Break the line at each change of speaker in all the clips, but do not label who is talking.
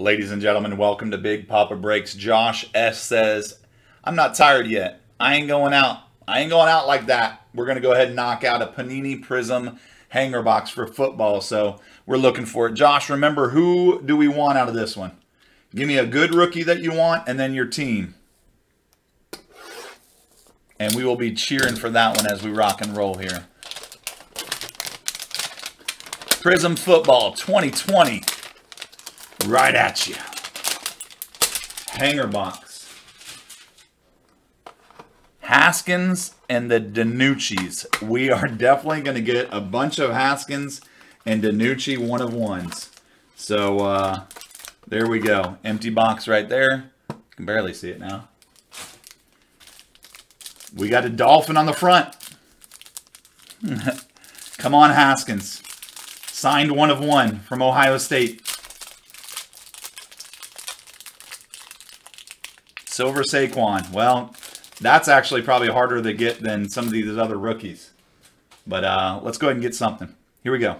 Ladies and gentlemen, welcome to Big Poppa Breaks. Josh S says, I'm not tired yet. I ain't going out. I ain't going out like that. We're going to go ahead and knock out a Panini Prizm hanger box for football. So we're looking for it. Josh, remember, who do we want out of this one? Give me a good rookie that you want and then your team. And we will be cheering for that one as we rock and roll here. Prizm Football 2020. Right at you. Hanger box. Haskins and the DiNucci's. We are definitely going to get a bunch of Haskins and DiNucci one of ones. So uh, there we go. Empty box right there. Can barely see it now. We got a Dolphin on the front. Come on, Haskins. Signed one of one from Ohio State. Silver Saquon. Well, that's actually probably harder to get than some of these other rookies. But uh, let's go ahead and get something. Here we go.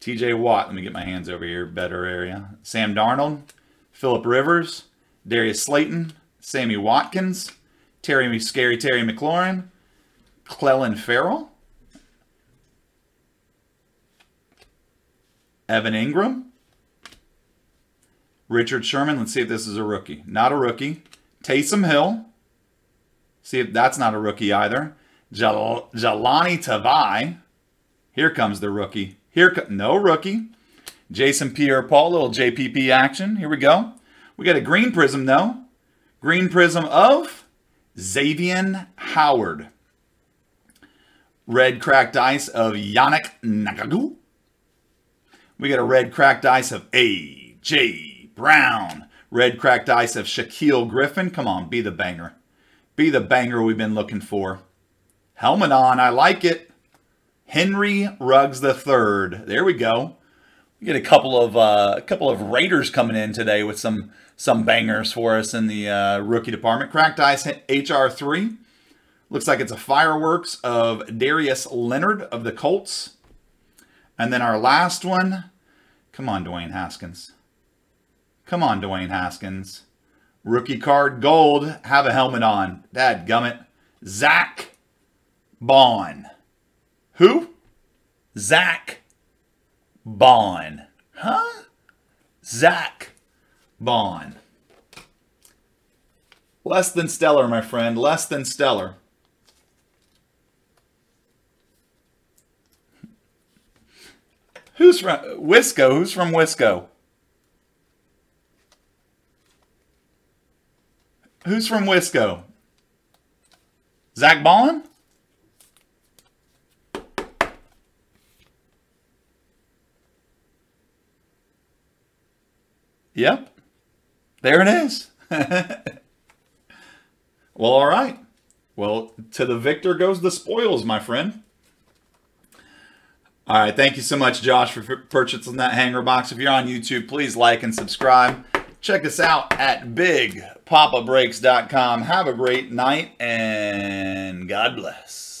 TJ Watt. Let me get my hands over here. Better area. Sam Darnold. Philip Rivers. Darius Slayton. Sammy Watkins. Terry Scary Terry McLaurin. Clelin Ferrell. Evan Engram. Richard Sherman. Let's see if this is a rookie. Not a rookie. Taysom Hill. See if that's not a rookie either. Jal Jahlani Tavai. Here comes the rookie. Here, no rookie. Jason Pierre-Paul, little JPP action. Here we go. We got a green Prizm though. Green Prizm of Xavier Howard. Red cracked ice of Yannick Ngakoue. We got a red cracked ice of A.J. Brown. Red cracked ice of Shaquill Griffin. Come on, be the banger. Be the banger we've been looking for. Helmet on. I like it. Henry Ruggs III. There we go. We get a couple of uh, a couple of Raiders coming in today with some some bangers for us in the uh, rookie department. Cracked Ice HR3. Looks like it's a fireworks of Darius Leonard of the Colts. And then our last one, come on, Dwayne Haskins. Come on, Dwayne Haskins. Rookie card gold, have a helmet on. Dad gummit. Zach Baun. Who? Zach Baun. Huh? Zach Baun. Less than stellar, my friend. Less than stellar. Who's from Wisco? Who's from Wisco? Who's from Wisco? Zach Baun? Yep. There it is. well, all right. Well, to the victor goes the spoils, my friend. All right. Thank you so much, Josh, for purchasing that hanger box. If you're on YouTube, please like and subscribe. Check us out at bigpoppabreaks.com. Have a great night and God bless.